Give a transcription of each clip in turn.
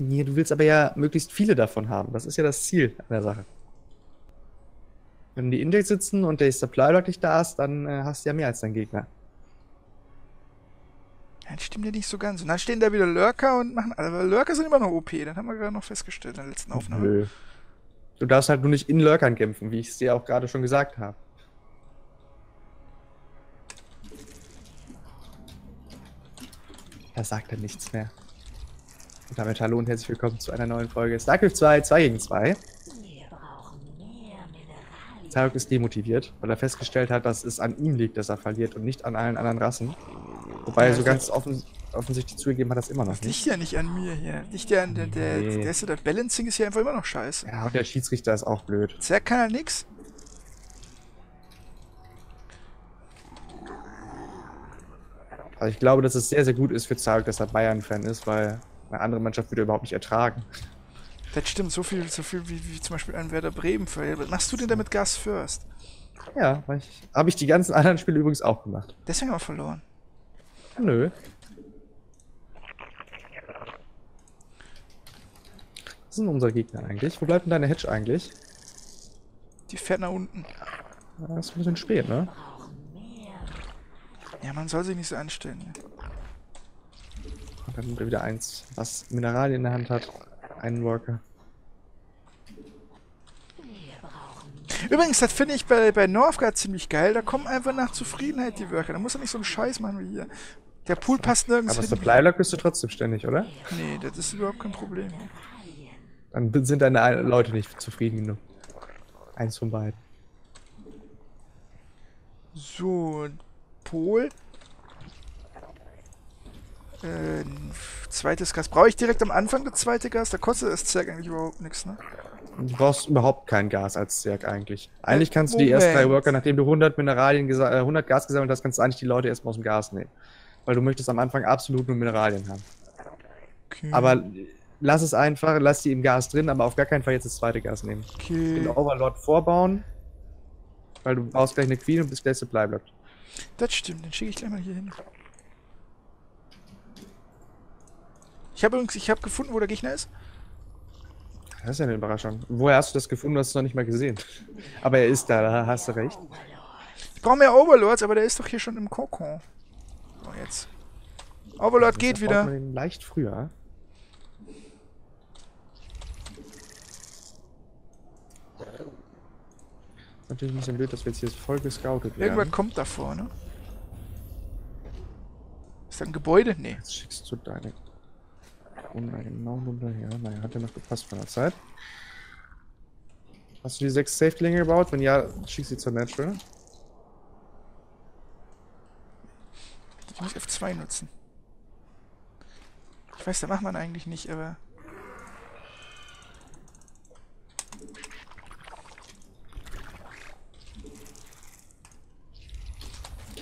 Nee, du willst aber ja möglichst viele davon haben. Das ist ja das Ziel an der Sache. Wenn die Index sitzen und der Supply Block nicht da ist, dann äh, hast du ja mehr als dein Gegner. Ja, das stimmt ja nicht so ganz. Und dann stehen da wieder Lurker und machen. Aber Lurker sind immer noch OP. Das haben wir gerade noch festgestellt in der letzten Aufnahme. Nö. Du darfst halt nur nicht in Lurkern kämpfen, wie ich es dir auch gerade schon gesagt habe. Da sagt er nichts mehr. Damit hallo und herzlich willkommen zu einer neuen Folge StarCraft 2, 2 gegen 2. Zarok ist demotiviert, weil er festgestellt hat, dass es an ihm liegt, dass er verliert und nicht an allen anderen Rassen. Wobei er so ganz offen, offensichtlich zugegeben hat, das immer noch nicht. Liegt ja nicht an mir hier. Liegt ja an der, der, nee. der, der Balancing ist ja einfach immer noch scheiße. Ja, und der Schiedsrichter ist auch blöd. Zerg kann halt nix. Also ich glaube, dass es sehr, sehr gut ist für Zarek, dass er Bayern-Fan ist, weil eine andere Mannschaft würde er überhaupt nicht ertragen. Das stimmt, so viel, so viel wie, wie zum Beispiel ein Werder Bremen. Was machst du denn damit Gas First? Ja, habe ich die ganzen anderen Spiele übrigens auch gemacht. Deswegen auch verloren. Nö. Was sind unsere Gegner eigentlich? Wo bleibt denn deine Hedge eigentlich? Die fährt nach unten. Das ist ein bisschen spät, ne? Ja, man soll sich nicht so anstellen. Und dann er wieder eins, was Mineralien in der Hand hat. Einen Worker. Übrigens, das finde ich bei, bei Northgard ziemlich geil. Da kommen einfach nach Zufriedenheit die Worker. Da muss er nicht so einen Scheiß machen wie hier. Der Pool passt nirgends Aber Supply Lock bist du trotzdem ständig, oder? Nee, das ist überhaupt kein Problem. Dann sind deine Leute nicht zufrieden genug. Eins von beiden. So, Pol. Äh, zweites Gas. Brauche ich direkt am Anfang das zweite Gas? Da kostet das Zerg eigentlich überhaupt nichts, ne? Du brauchst überhaupt kein Gas als Zerg eigentlich. Eigentlich kannst du die ersten drei Worker, nachdem du 100 Mineralien, 100 äh, Gas gesammelt hast, kannst du eigentlich die Leute erstmal aus dem Gas nehmen. Weil du möchtest am Anfang absolut nur Mineralien haben. Okay. Aber lass es einfach, lass die im Gas drin, aber auf gar keinen Fall jetzt das zweite Gas nehmen. Okay. Den Overlord vorbauen, weil du baust gleich eine Queen und bist gleich Supply Block. Das stimmt, den schicke ich gleich mal hier hin. Ich habe übrigens, ich habe gefunden, wo der Gegner ist. Das ist ja eine Überraschung. Woher hast du das gefunden? Du hast es noch nicht mal gesehen. Aber er ist da, da hast du recht. Ich brauche mehr Overlords, aber der ist doch hier schon im Kokon. Oh, jetzt. Overlord geht wieder. Man leicht früher. Ist natürlich ein bisschen blöd, dass wir jetzt hier voll gescoutet werden. Irgendwas kommt davor, ne? Ist da ein Gebäude? Nee. Jetzt schickst du deine Runde genau hinterher. Naja, hat ja noch gepasst von der Zeit. Hast du die sechs Safety-Länge gebaut? Wenn ja, schick sie zur Natural. Ich muss F2 nutzen. Ich weiß, da macht man eigentlich nicht, aber...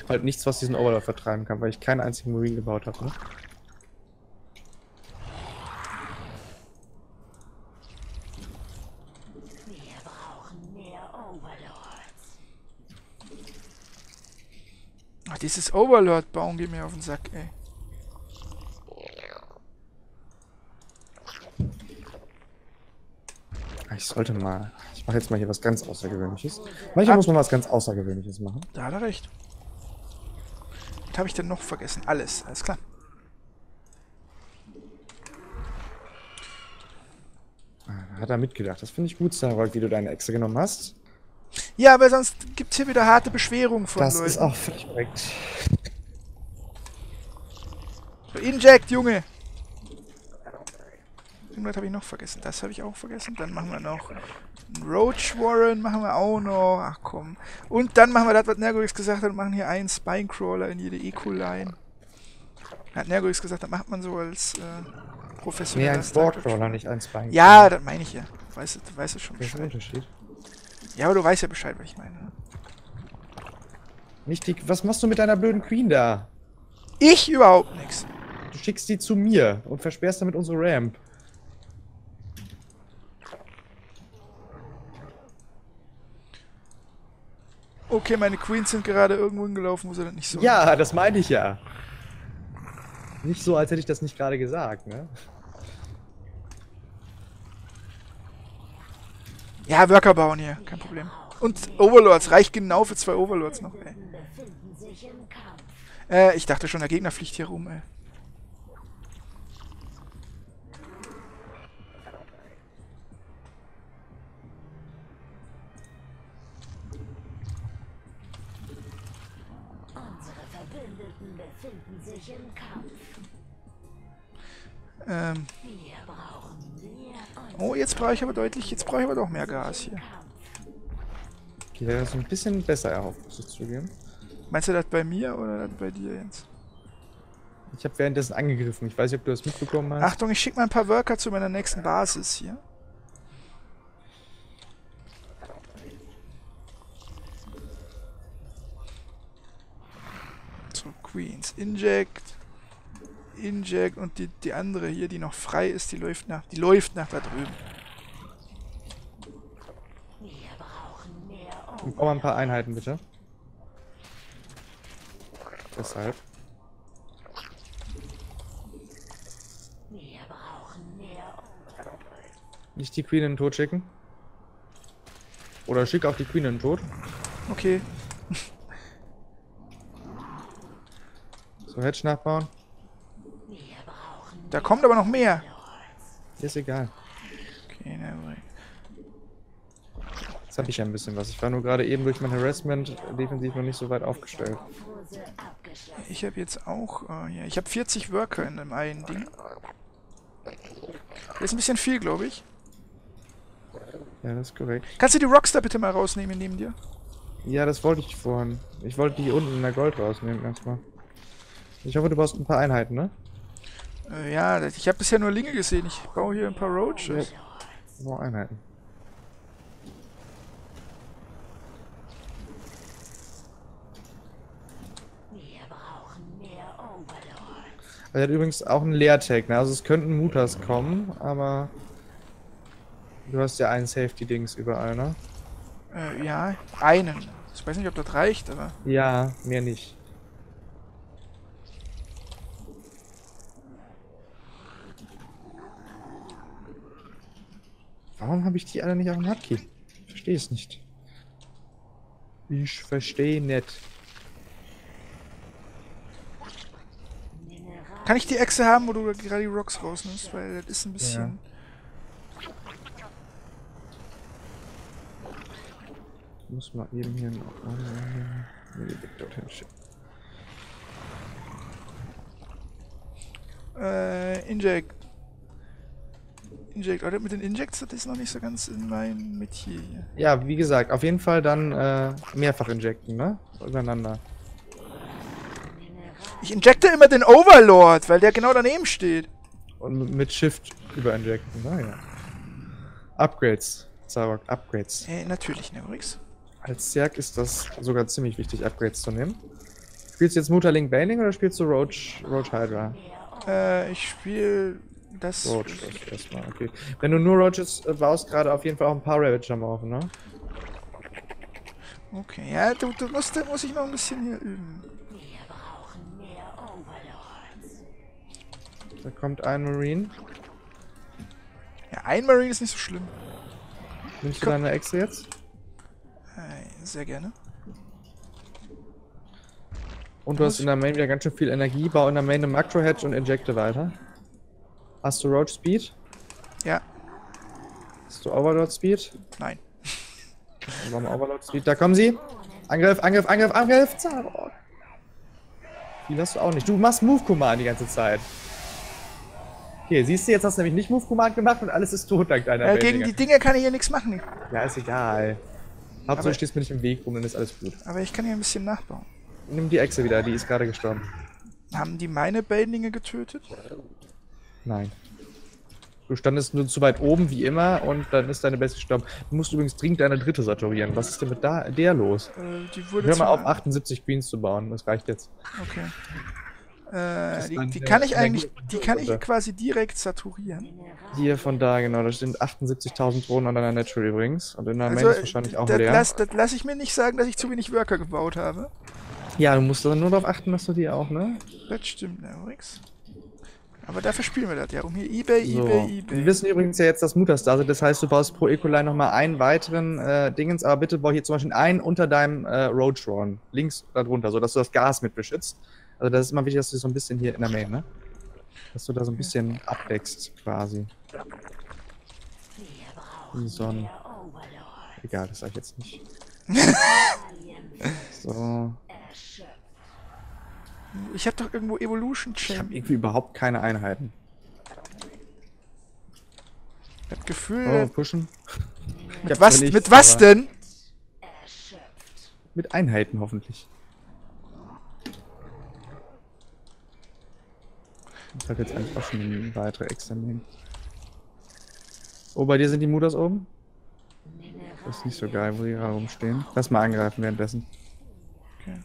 Halt nichts, was diesen Overlord vertreiben kann, weil ich keinen einzigen Marine gebaut habe. Ne? Ach, dieses Overlord-Bauen geht mir auf den Sack, ey. Ich sollte mal... Ich mache jetzt mal hier was ganz Außergewöhnliches. Manchmal ah. muss man was ganz Außergewöhnliches machen. Da hat er recht. Was habe ich denn noch vergessen? Alles, alles klar. Ah, hat er mitgedacht. Das finde ich gut, Starrock, wie du deine Echse genommen hast. Ja, aber sonst gibt es hier wieder harte Beschwerungen von das Leuten. Das ist auch völlig korrekt. So, Inject, Junge! Irgendwas habe ich noch vergessen. Das habe ich auch vergessen. Dann machen wir noch einen Roach Warren, machen wir auch noch. Ach komm. Und dann machen wir das, was Nergorix gesagt hat, und machen hier einen Spinecrawler in jede Eco-Line. Hat Nergorix gesagt, das macht man so als äh, professioneller Nee, ein Sportcrawler, nicht ein Spinecrawler. Ja, das meine ich ja. Weißt du, du weißt es schon Bescheid. Der Unterschied. Ja, aber du weißt ja Bescheid, was ich meine. Nicht die, was machst du mit deiner blöden Queen da? Ich überhaupt nichts. Du schickst die zu mir und versperrst damit unsere Ramp. Okay, meine Queens sind gerade irgendwo hingelaufen, wo sie das nicht so. Ja, das meine ich ja. Nicht so, als hätte ich das nicht gerade gesagt, ne? Ja, Worker bauen hier, kein Problem. Und Overlords, reicht genau für zwei Overlords noch, ey. Äh, ich dachte schon, der Gegner fliegt hier rum, ey. Ähm. Oh, jetzt brauche ich aber deutlich, jetzt brauche ich aber doch mehr Gas hier. Die wäre so ein bisschen besser erhofft, muss ich zugeben. Meinst du das bei mir oder das bei dir jetzt? Ich habe währenddessen angegriffen. Ich weiß nicht, ob du das mitbekommen hast. Achtung, ich schicke mal ein paar Worker zu meiner nächsten Basis hier. So, Queens. Inject. Inject und die, die andere hier, die noch frei ist, die läuft nach, die läuft nach da drüben. Wir brauchen ein paar Einheiten, bitte. Deshalb. Nicht die Queen in den Tod schicken. Oder schick auch die Queen in den Tod. Okay. so, Hedge nachbauen. Da kommt aber noch mehr. Ist egal. Okay, na Jetzt habe ich ja ein bisschen was. Ich war nur gerade eben durch mein Harassment defensiv noch nicht so weit aufgestellt. Ich habe jetzt auch, uh, ja, ich habe 40 Worker in dem einen Ding. Das ist ein bisschen viel, glaube ich. Ja, das ist korrekt. Kannst du die Rockstar bitte mal rausnehmen neben dir? Ja, das wollte ich vorhin. Ich wollte die unten in der Gold rausnehmen erstmal. Ich hoffe, du brauchst ein paar Einheiten, ne? Äh, ja, ich habe bisher nur Linge gesehen. Ich baue hier ein paar Roaches. Ja. Nur Einheiten. Er hat übrigens auch einen Leertag, ne? Also es könnten Mutas kommen, aber du hast ja einen Safety-Dings überall, ne? Äh, ja, einen. Ich weiß nicht, ob das reicht, aber... Ja, mehr nicht. Warum habe ich die alle nicht auf dem Hotkey? Ich verstehe es nicht. Ich verstehe nicht. Kann ich die Echse haben, wo du gerade die Rocks rausnimmst? Weil das ist ein bisschen... Ja. Ich muss mal eben hier noch... Nee, dorthin schicken. Äh, Inject. Inject. Oder mit den Injects, das ist noch nicht so ganz in meinem Metier hier. Ja, wie gesagt, auf jeden Fall dann äh, mehrfach injecten, ne? Übereinander. Ich injecte immer den Overlord, weil der genau daneben steht. Und mit Shift überinjecten, naja. Upgrades. Zarok, Upgrades. Äh, natürlich, Neurix. Als Zerg ist das sogar ziemlich wichtig, Upgrades zu nehmen. Spielst du jetzt Mutterlink Baning oder spielst du Roach, Roach Hydra? Äh, ich spiele das. Das erstmal, okay. Wenn du nur Roaches äh, baust, gerade auf jeden Fall auch ein paar Ravager am Laufen, ne? Okay, ja, du, du musst, muss ich noch ein bisschen hier üben. Da kommt ein Marine. Ja, ein Marine ist nicht so schlimm. Nimmst du deine Echse jetzt? Äh, sehr gerne. Und du hast in der Main wieder ganz schön viel Energie. Bau in der Main eine Macro-Hedge und injecte weiter. Hast du Roach Speed? Ja. Hast du Overlord Speed? Nein. Dann machen wir Speed. Da kommen sie. Angriff, Angriff, Angriff, Angriff. Zarok. Viel hast du auch nicht. Du machst Move Command die ganze Zeit. Okay, siehst du, jetzt hast du nämlich nicht Move Command gemacht und alles ist tot dank deiner äh, Gegen die Dinge kann ich hier nichts machen. Ja, ist egal. Hauptsache du stehst mir nicht im Weg rum, dann ist alles gut. Aber ich kann hier ein bisschen nachbauen. Nimm die Echse wieder, die ist gerade gestorben. Haben die meine Bailinge getötet? Nein. Du standest nur zu weit oben, wie immer, und dann ist deine Beste gestorben. Du musst übrigens dringend deine dritte saturieren. Was ist denn mit da, der los? Äh, Hör mal auf, 78 Queens zu bauen. Das reicht jetzt. Okay. Äh, die, die kann ich eigentlich, die kann ich quasi direkt saturieren. Hier von da, genau, da sind 78.000 Drohnen an deiner Natural übrigens. Und in der also, Main ist wahrscheinlich auch das leer. Lass, das lasse ich mir nicht sagen, dass ich zu wenig Worker gebaut habe. Ja, du musst dann nur darauf achten, dass du die auch, ne? Das stimmt, Nerix. Aber dafür spielen wir das ja. Um hier Ebay, So. Ebay, Ebay. Wir wissen übrigens ja jetzt, dass Mutas da sind. Das heißt, du baust pro Ecoline nochmal einen weiteren äh, Dingens, aber bitte bau hier zum Beispiel einen unter deinem äh, Roadrun. Links darunter, sodass du das Gas mit beschützt. Also das ist immer wichtig, dass du so ein bisschen hier in der Main, ne? Dass du da so ein bisschen abdeckst, quasi. So ein... Egal, das sag ich jetzt nicht. so. Ich hab doch irgendwo Evolution Ich habe irgendwie überhaupt keine Einheiten. Ich hab Gefühl. Oh, pushen. Mit hab was, zwar nichts, mit was denn? Mit Einheiten hoffentlich. Ich habe jetzt eigentlich auch schon eine weitere extra nehmen. Oh, bei dir sind die Mutters oben? Das ist nicht so geil, wo die gerade rumstehen. Lass mal angreifen währenddessen. Okay.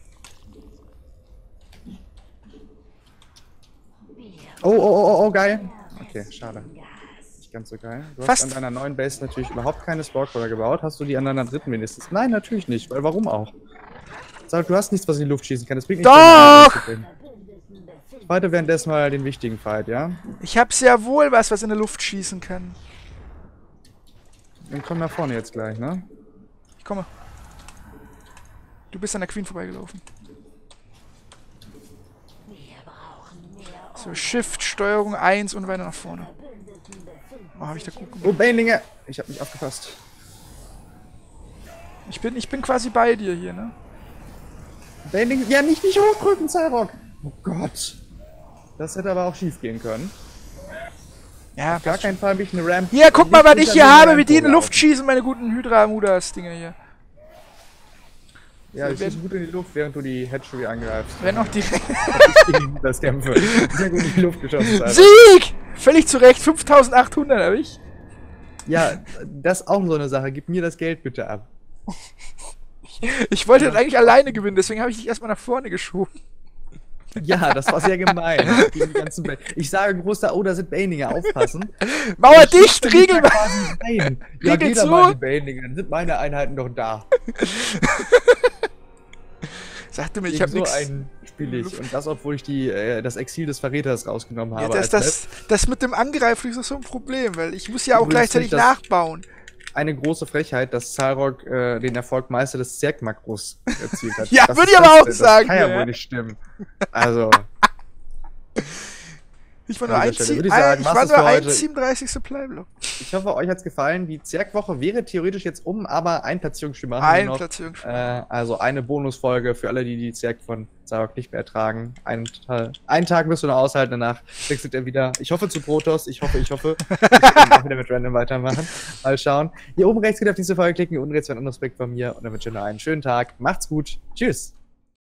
Oh, oh, oh, oh, oh, geil. Okay, schade. Nicht ganz so geil. Du Fast. hast an deiner neuen Base natürlich überhaupt keine Spawcrawler gebaut. Hast du die an deiner dritten wenigstens? Nein, natürlich nicht. Weil warum auch? Sag, du hast nichts, was in die Luft schießen kann. Das bringt nichts, Doch! Ich fighte währenddessen mal den wichtigen Fight, ja? Ich hab sehr wohl was, was in der Luft schießen kann. Dann komm nach vorne jetzt gleich, ne? Ich komme. Du bist an der Queen vorbeigelaufen. So, Shift, Steuerung 1 und weiter nach vorne. Oh, hab ich da gut gemacht. Oh, Banelinge! Ich hab nicht aufgepasst. Ich bin, ich bin quasi bei dir hier, ne? Banelinge, ja, nicht, nicht hochdrücken, Cyrock! Oh Gott. Das hätte aber auch schief gehen können. Ja, Gar keinen Fall mich eine Ramp. Hier, guck mal, was ich hier habe, wie die in die Luft schießen. schießen, meine guten Hydra-Mudas-Dinger hier. Ja, ich schieße gut in die Luft, während du die Hatchery angreifst. Wenn auch gegen das Kämpfe. Sehr gut in die Luft geschossen, Cyrock. Sieg! Völlig zu Recht, 5800 habe ich. Ja, das ist auch so eine Sache. Gib mir das Geld bitte ab. Ich wollte das eigentlich alleine gewinnen, deswegen habe ich dich erstmal nach vorne geschoben. Ja, das war sehr gemein. Die ich sage großer, oh, da sind Baninger, aufpassen. Mauer Ich dicht, Riegel! da. Ja, Riegel da zu. die dann sind meine Einheiten doch da. Sagte mir, ich habe so nichts. ein Spielig. Und das, obwohl ich die, äh, das Exil des Verräters rausgenommen Ja, habe. das, als das, das mit dem Angreifen ist doch so ein Problem, weil ich muss ja auch gleichzeitig nachbauen. eine große Frechheit, dass Zarok äh, den Erfolg Meister des Zerg-Makros erzielt hat. Ja, würde ich aber das auch denn? sagen, Das kann ja, ja. wohl nicht stimmen. Also, Ich war nur ein, Stelle ich sagen, ich mach's war es nur für ein heute. 37. Supply-Block. ich hoffe, euch hat's gefallen. Die Zerg-Woche wäre theoretisch jetzt um, aber ein Platzierungsspiel machen wir Ein noch. Platzierung. Äh, also eine Bonusfolge für alle, die die Zerg von Zarok nicht mehr ertragen. Einen, einen Tag wirst du noch aushalten, danach wechselt er wieder. Ich hoffe zu Protoss. Ich hoffe, ich hoffe. Ich kann auch wieder mit Random weitermachen. Mal schauen. Hier oben rechts geht auf diese Folge klicken, hier unten rechts für ein anderes Projekt von mir. Und dann wünsche ich noch einen schönen Tag. Macht's gut. Tschüss.